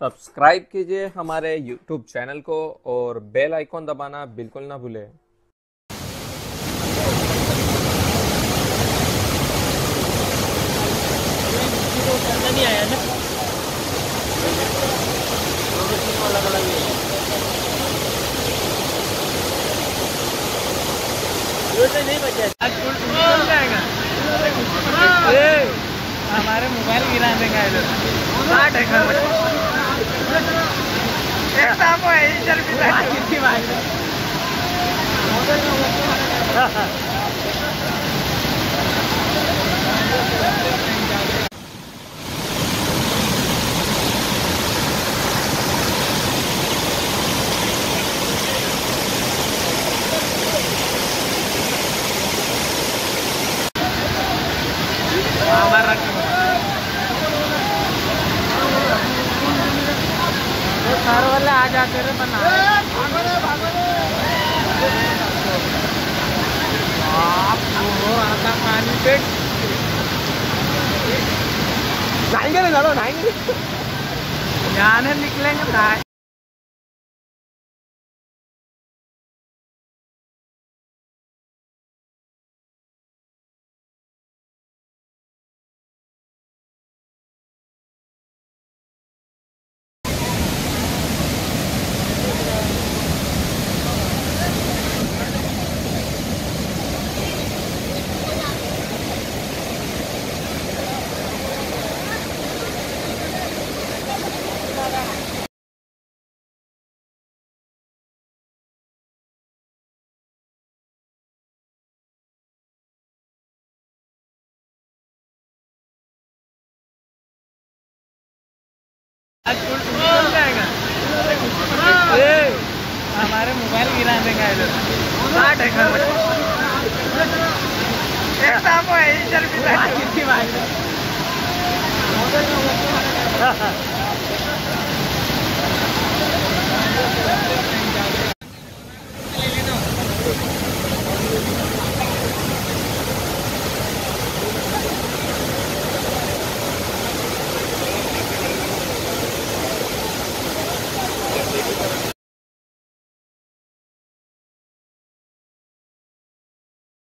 Subscribe कीजिए हमारे YouTube channel को और बेल आइकॉन दबाना बिल्कुल ना भूलें। नहीं बचा हमारे मोबाइल गिरा देगा एक साहब है इधर भी किसी बात हमारा सारे वाले आ जाते रे बना आप वो आता पानी पे जाएँगे ना चलो नहाएँगे जाने निकलेंगे ना हमारे मोबाइल गिरा देगा इधर साठ है घर एक साहब है इधर भी किसी बात